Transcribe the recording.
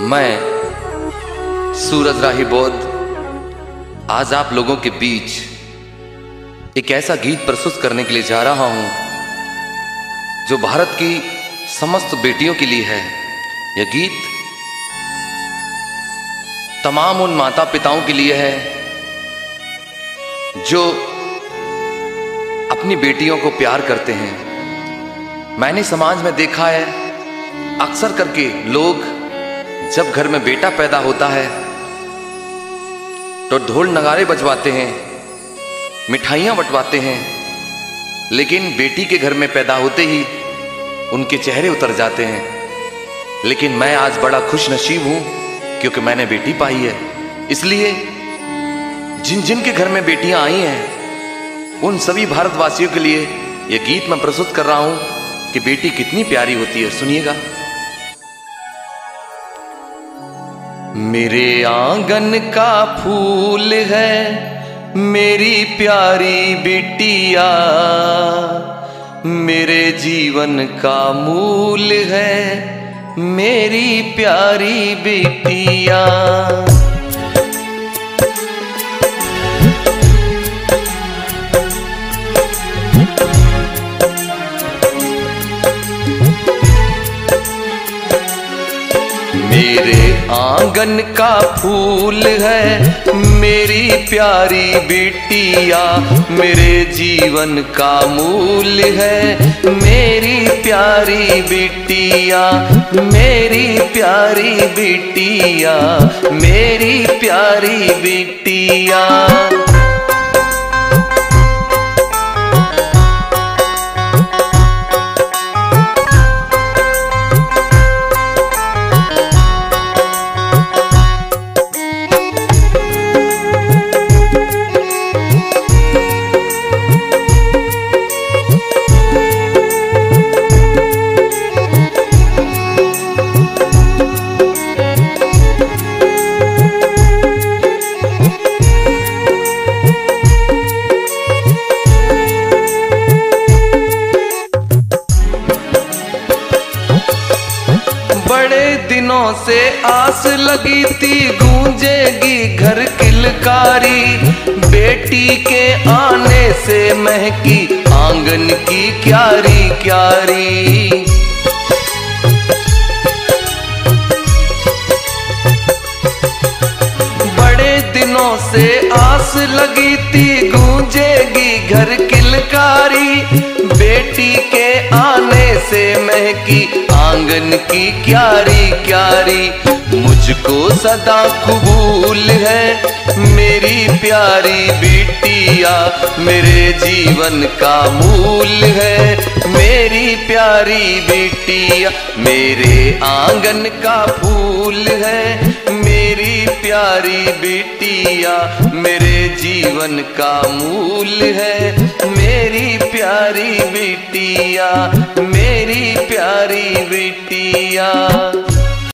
मैं, सूरज राही बौद्ध, आज आप लोगों के बीच एक ऐसा गीत प्रस्तुत करने के लिए जा रहा हूँ, जो भारत की समस्त बेटियों के लिए है। यह गीत तमाम उन माता पिताओं के लिए है, जो अपनी बेटियों को प्यार करते हैं। मैंने समाज में देखा है, अक्सर करके लोग जब घर में बेटा पैदा होता है तो ढोल नगारे बजवाते हैं, मिठाइयाँ बंटवाते हैं, लेकिन बेटी के घर में पैदा होते ही उनके चेहरे उतर जाते हैं। लेकिन मैं आज बड़ा खुश नसीब हूँ, क्योंकि मैंने बेटी पाई है। इसलिए जिन जिन के घर में बेटियाँ आई हैं, उन सभी भारतवासियों के लिए यह गीत मैं प्रस्तुत कर रहा हूँ कि बेटी कितनी प्यारी होती है। सुनिएगा। मेरे आँगन का फूल है, मेरी प्यारी बिटिया। मेरे जीवन का मूल है, मेरी प्यारी बिटिया। आँगन का फूल है। मेरी प्यारी बेटिया, मेरे जीवन का मूल है। मेरी प्यारी बेटिया, मेरी प्यारी बेटिया, मेरी प्यारी बेटिया। दिनों से आस लगी थी, गूंजेगी घर किलकारी। बेटी के आने से महकी, आँगन की क्यारी क्यारी। बड़े दिनों से आस लगी महकी आँगन की क्यारी क्यारी मुझको सदा कबूल है। मेरी प्यारी बेटिया, मेरे जीवन का मूल है। मेरी प्यारी बेटिया, मेरे आँगन का फूल है। मेरी प्यारी बेटिया, मेरे जीवन का मूल है। मेरी प्यारी बिटिया मेरी प्यारी बेटिया।